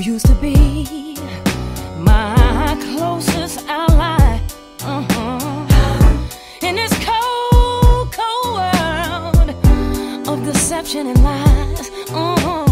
used to be my closest ally. Uh-huh. In this cold, cold world of deception and lies. Uh-huh.